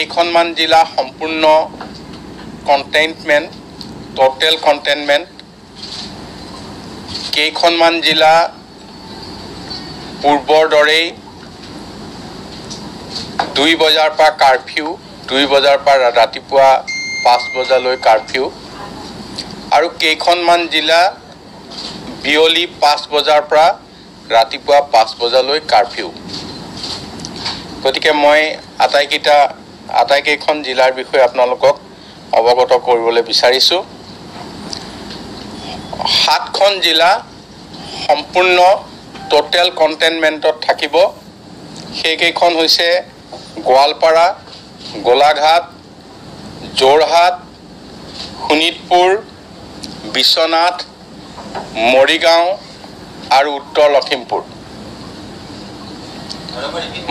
কেইখনমান জিলা সম্পূৰ্ণ কণ্টেইনমেণ্ট ট'টেল কণ্টেইনমেণ্ট কেইখনমান জিলা পূৰ্বৰ দৰেই দুই বজাৰ পৰা কাৰফিউ দুই বজাৰ পৰা ৰাতিপুৱা পাঁচ বজালৈ কাৰফিউ আৰু কেইখনমান জিলা বিয়লি পাঁচ বজাৰ পৰা ৰাতিপুৱা পাঁচ বজালৈ কাৰফিউ গতিকে মই আটাইকেইটা আটাইকেইখন জিলাৰ বিষয়ে আপোনালোকক অৱগত কৰিবলৈ বিচাৰিছোঁ। সাতখন জিলা সম্পূৰ্ণ ট'টেল কণ্টেইনমেণ্টত থাকিব। সেইকেইখন হৈছে গোৱালপাৰা গোলাঘাট যোৰহাট শোণিতপুৰ বিশ্বনাথ মৰিগাঁও আৰু উত্তৰ লখিমপুৰ।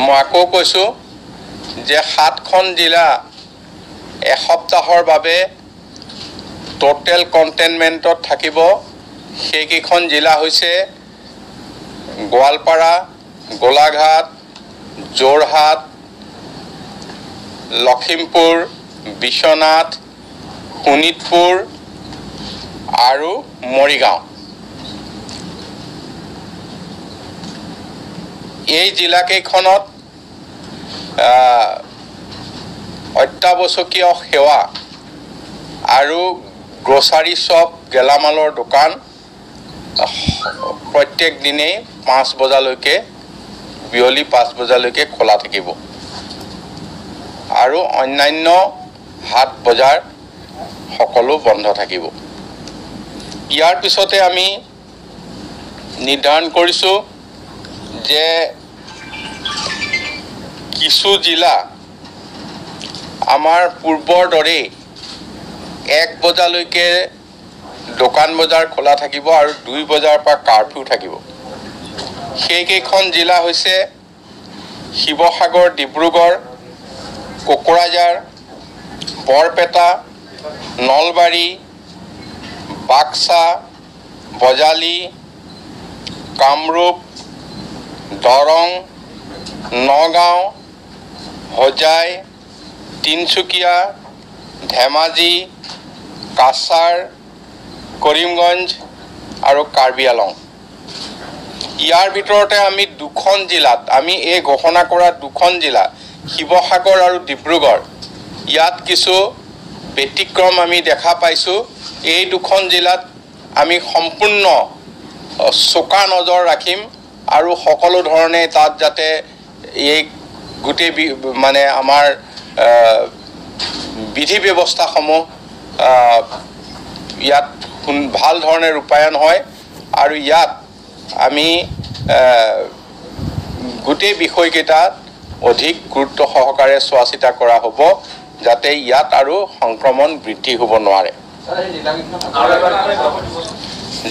মই আকৌ কৈছোঁ যে সাতখন জিলা এসপ্তাহৰ বাবে ট'টেল কণ্টেইনমেণ্টত থাকিব সেইকেইখন জিলা হৈছে গোৱালপাৰা গোলাঘাট যোৰহাট লখিমপুৰ বিশ্বনাথ শোণিতপুৰ আৰু মৰিগাঁও। এই জিলাকেইখনত অত্যাৱশ্যকীয় সেৱা আৰু গ্ৰ'চাৰী শ্বপ গেলামালৰ দোকান প্ৰত্যেক দিনেই পাঁচ বজালৈকে বিয়লি পাঁচ বজালৈকে খোলা থাকিব। আৰু অন্যান্য হাট বজাৰ সকলো বন্ধ থাকিব। ইয়াৰ পিছতে আমি নিৰ্ধাৰণ কৰিছোঁ যে কিছু জিলা আমাৰ পূৰ্বৰ দৰেই এক বজালৈকে দোকান বজাৰ খোলা থাকিব আৰু দুই বজাৰ পৰা কাৰফিউ থাকিব। সেইকেইখন জিলা হৈছে শিৱসাগৰ ডিব্ৰুগড় কোকৰাঝাৰ বৰপেটা নলবাৰী বাক্সা বজালী কামৰূপ দৰং নগাঁও হোজাই তিনিচুকীয়া ধেমাজি কাছাৰ কৰিমগঞ্জ আৰু কাৰ্বি আলং ইয়াৰ ভিতৰতে আমি দুখন জিলাত আমি এই ঘোষণা কৰা দুখন জিলা শিৱসাগৰ আৰু ডিব্ৰুগড়। ইয়াত কিছু ব্যতিক্ৰম আমি দেখা পাইছোঁ। এই দুখন জিলাত আমি সম্পূৰ্ণ চোকা নজৰ ৰাখিম আৰু সকলো ধৰণে তাত যাতে এই গোটেই মানে আমাৰ বিধি ব্যৱস্থাসমূহ ইয়াত ভাল ধৰণে ৰূপায়ণ হয় আৰু ইয়াত আমি গোটেই বিষয়কেইটাত অধিক গুৰুত্ব সহকাৰে চোৱা চিতা কৰা হ'ব যাতে ইয়াত আৰু সংক্ৰমণ বৃদ্ধি হ'ব নোৱাৰে।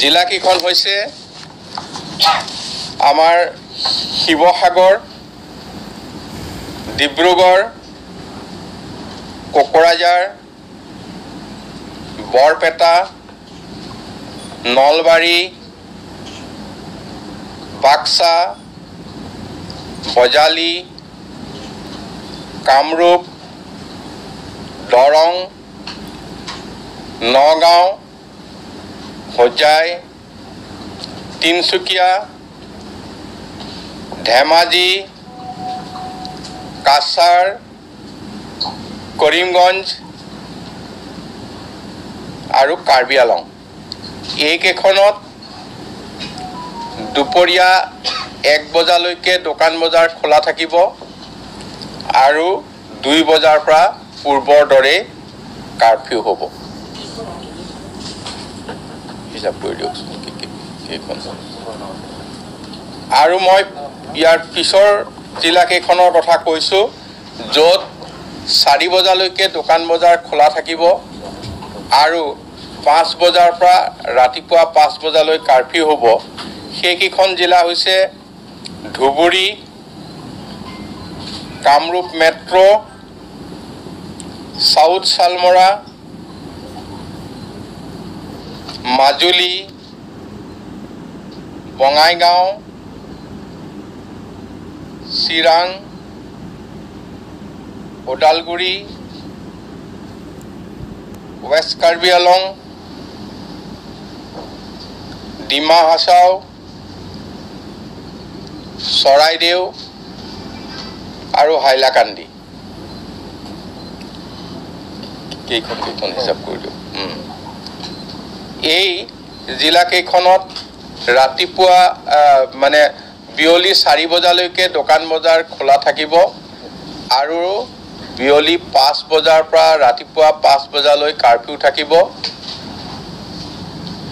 জিলাকেইখন হৈছে আমাৰ শিৱসাগৰ ডিব্ৰুগড় কোকৰাঝাৰ বৰপেটা নলবাৰী বাক্সা বজালী কামৰূপ দৰং নগাঁও হোজাই তিনিচুকীয়া ধেমাজি কাছাৰ কৰিমগঞ্জ আৰু কাৰ্বি আলং এইকেইখনত দুপৰীয়া এক বজালৈকে দোকান বজাৰ খোলা থাকিব আৰু দুই বজাৰ পৰা পূৰ্বৰ দৰেই কাৰফিউ হ'ব হিচাপ কৰি দিয়কচোন আৰু মই ইয়াৰ পিছৰ জিলাকেইখনৰ কথা কৈছোঁ য'ত চাৰি বজালৈকে দোকান বজাৰ খোলা থাকিব আৰু পাঁচ বজাৰ পৰা ৰাতিপুৱা পাঁচ বজালৈ কাৰফিউ হ'ব। সেইকেইখন জিলা হৈছে Dhubri Kamrup metro' south Salmara Majuli Bongaigaon Chirang Udalguri west Karbi Along Dima Hasao Charaideo আৰু হাইলাকান্দি কেইখন কেইখন হিচাপ কৰিলোঁ উম। এই জিলাকেইখনত ৰাতিপুৱা মানে বিয়লি চাৰি বজালৈকে দোকান বজাৰ খোলা থাকিব আৰু বিয়লি পাঁচ বজাৰ পৰা ৰাতিপুৱা পাঁচ বজালৈ কাৰফিউ থাকিব।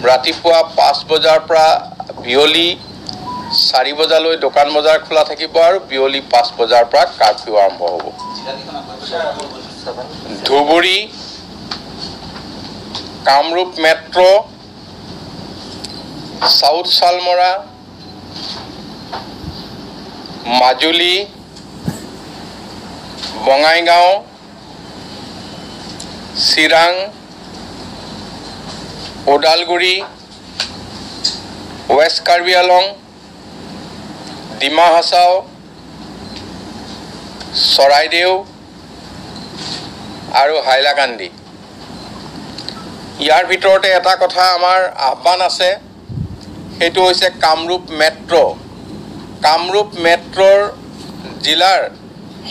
ৰাতিপুৱা পাঁচ বজাৰ পৰা বিয়লি চাৰি বজালৈ দোকান বজাৰ খোলা থাকিব আৰু বিয়লি পাঁচ বজাৰ পৰা কাৰফিউ আৰম্ভ হ'ব। Dhubri Kamrup metro' south Salmara Majuli Bongaigaon Chirang Udalguri west Karbi Along Dima Hasao Charaideo আৰু হাইলাকান্দি। ইয়াৰ ভিতৰতে এটা কথা আমাৰ আহ্বান আছে সেইটো হৈছে কামৰূপ মেট্ৰ' কামৰূপ মেট্ৰ'ৰ জিলাৰ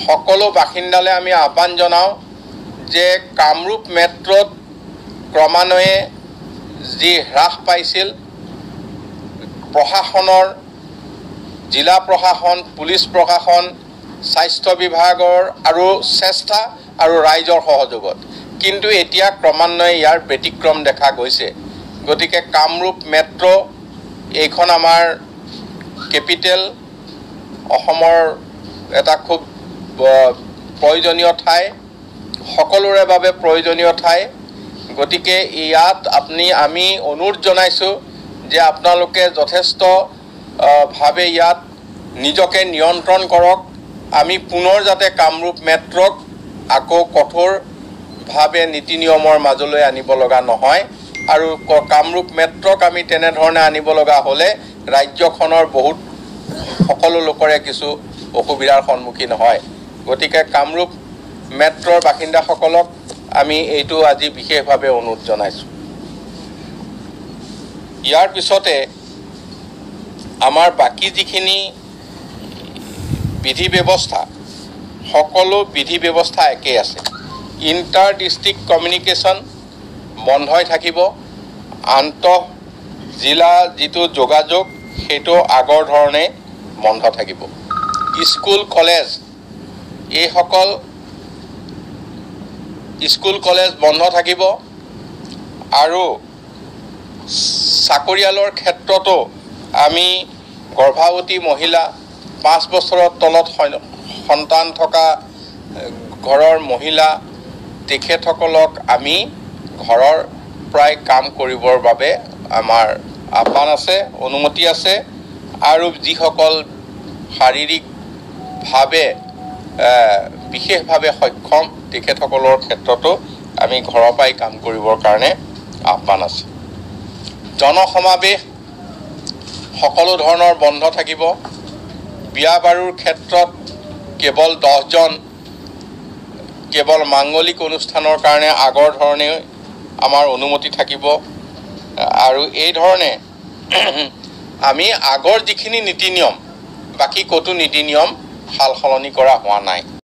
সকলো বাসিন্দালৈ আমি আহ্বান জনাওঁ যে কামৰূপ মেট্ৰ'ত ক্ৰমান্বয়ে যি হ্ৰাস পাইছিল প্ৰশাসনৰ জিলা প্ৰশাসন পুলিচ প্ৰশাসন স্বাস্থ্য বিভাগৰ আৰু চেষ্টা আৰু ৰাইজৰ সহযোগত। কিন্তু এতিয়া ক্ৰমান্বয়ে ইয়াৰ ব্যতিক্ৰম দেখা গৈছে। গতিকে কামৰূপ মেট্ৰ' এইখন আমাৰ কেপিটেল অসমৰ এটা খুব প্ৰয়োজনীয় ঠাই সকলোৰে বাবে প্ৰয়োজনীয় ঠাই। গতিকে ইয়াত আপুনি আমি অনুৰোধ জনাইছোঁ যে আপোনালোকে যথেষ্ট আহ, ভাৱে ইয়াত নিজকে নিয়ন্ত্ৰণ কৰক। আমি পুনৰ যাতে কামৰূপ মেট্ৰক আকৌ কঠোৰভাৱে নীতি নিয়মৰ মাজলৈ আনিব লগা নহয় আৰু কামৰূপ মেট্ৰক আমি তেনেধৰণে আনিব লগা হ'লে ৰাজ্যখনৰ বহুত সকলো লোকৰে কিছু অসুবিধাৰ সন্মুখীন হয়। গতিকে কামৰূপ মেট্ৰ'ৰ বাসিন্দাসকলক আমি এইটো আজি বিশেষভাৱে অনুৰোধ জনাইছোঁ। ইয়াৰ পিছতে আমাৰ বাকী যিখিনি বিধি ব্যৱস্থা সকলো বিধি ব্যৱস্থা একেই আছে। ইণ্টাৰ ডিষ্ট্ৰিক্ট কমিউনিকেশ্যন বন্ধই থাকিব। আন্তঃ জিলা যিটো যোগাযোগ সেইটো আগৰ ধৰণে বন্ধ থাকিব। স্কুল কলেজ এইসকল স্কুল কলেজ বন্ধ থাকিব আৰু চাকৰিয়ালৰ ক্ষেত্ৰতো আমি গৰ্ভৱতী মহিলা পাঁচ বছৰৰ তলত সন- সন্তান থকা ঘৰৰ মহিলা তেখেতসকলক আমি ঘৰৰ পৰাই কাম কৰিবৰ বাবে আমাৰ আহ্বান আছে অনুমতি আছে। আৰু যিসকল শাৰীৰিকভাৱে বিশেষভাৱে সক্ষম তেখেতসকলৰ ক্ষেত্ৰতো আমি ঘৰৰ পৰাই কাম কৰিবৰ কাৰণে আহ্বান আছে। জনসমাৱেশ সকলো ধৰণৰ বন্ধ থাকিব। বিয়া বাৰুৰ ক্ষেত্ৰত কেৱল দহজন কেৱল মাংগলিক অনুষ্ঠানৰ কাৰণে আগৰ ধৰণে আমাৰ অনুমতি থাকিব। আৰু এই ধৰণে আমি আগৰ যিখিনি নীতি নিয়ম বাকী ক'তো নীতি নিয়ম সাল সলনি কৰা হোৱা নাই।